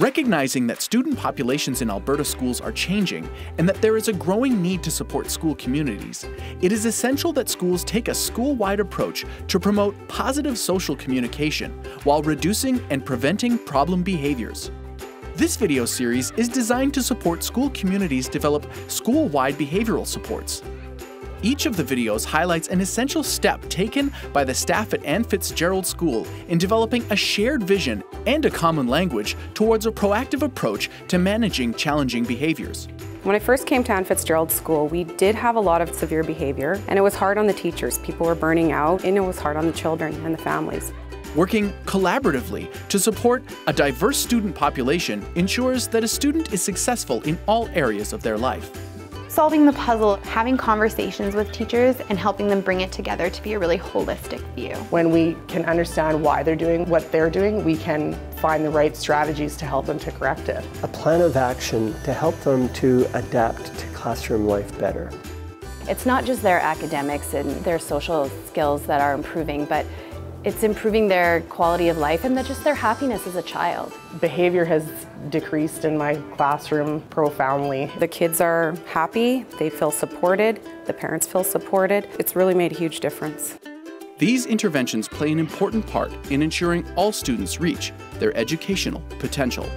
Recognizing that student populations in Alberta schools are changing and that there is a growing need to support school communities, it is essential that schools take a school wide approach to promote positive social communication while reducing and preventing problem behaviors. This video series is designed to support school communities develop school wide behavioral supports. Each of the videos highlights an essential step taken by the staff at Anne Fitzgerald School in developing a shared vision and a common language towards a proactive approach to managing challenging behaviors. When I first came to Anne Fitzgerald School, we did have a lot of severe behavior, and it was hard on the teachers. People were burning out, and it was hard on the children and the families. Working collaboratively to support a diverse student population ensures that a student is successful in all areas of their life solving the puzzle, having conversations with teachers and helping them bring it together to be a really holistic view. When we can understand why they're doing what they're doing, we can find the right strategies to help them to correct it. A plan of action to help them to adapt to classroom life better. It's not just their academics and their social skills that are improving, but it's improving their quality of life and just their happiness as a child. Behavior has decreased in my classroom profoundly. The kids are happy, they feel supported, the parents feel supported. It's really made a huge difference. These interventions play an important part in ensuring all students reach their educational potential.